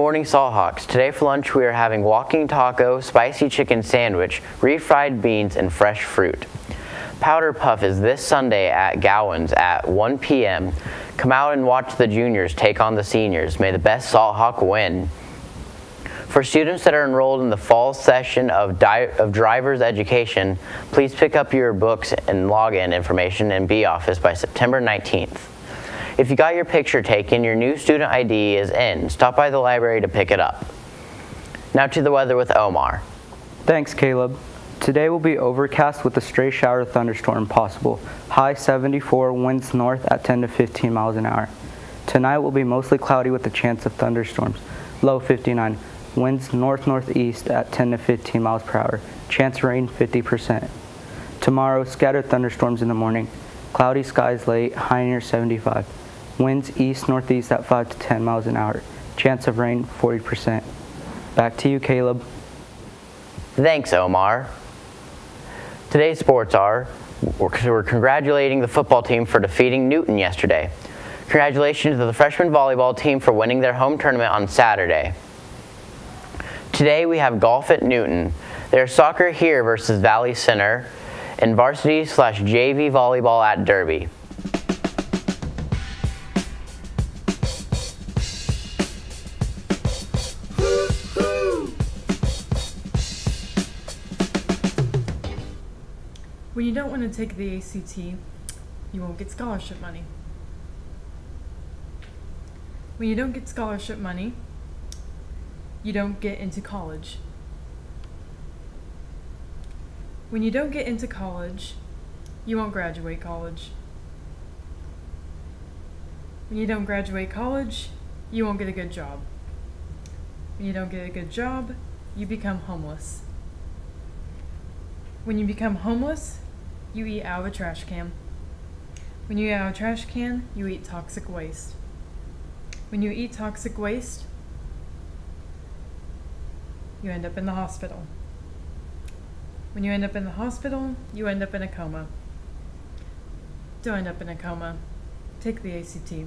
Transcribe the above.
morning Salt Hawks. Today for lunch we are having walking taco, spicy chicken sandwich, refried beans, and fresh fruit. Powder Puff is this Sunday at Gowan's at 1 p.m. Come out and watch the juniors take on the seniors. May the best Salt Hawk win. For students that are enrolled in the fall session of, of driver's education, please pick up your books and login information in B office by September 19th. If you got your picture taken, your new student ID is in. Stop by the library to pick it up. Now to the weather with Omar. Thanks, Caleb. Today will be overcast with a stray shower thunderstorm possible. High 74, winds north at 10 to 15 miles an hour. Tonight will be mostly cloudy with a chance of thunderstorms. Low 59. Winds north-northeast at 10 to 15 miles per hour. Chance rain 50%. Tomorrow, scattered thunderstorms in the morning. Cloudy skies late, high near 75. Winds east-northeast at 5 to 10 miles an hour. Chance of rain 40%. Back to you, Caleb. Thanks, Omar. Today's sports are we're congratulating the football team for defeating Newton yesterday. Congratulations to the freshman volleyball team for winning their home tournament on Saturday. Today we have golf at Newton. There's soccer here versus Valley Center and varsity slash JV volleyball at Derby. When you don't want to take the ACT, you won't get scholarship money. When you don't get scholarship money, you don't get into college. When you don't get into college, you won't graduate college. When you don't graduate college, you won't get a good job. When you don't get a good job, you become homeless. When you become homeless, you eat out of a trash can. When you eat out of a trash can, you eat toxic waste. When you eat toxic waste, you end up in the hospital. When you end up in the hospital, you end up in a coma. Don't end up in a coma. Take the ACT.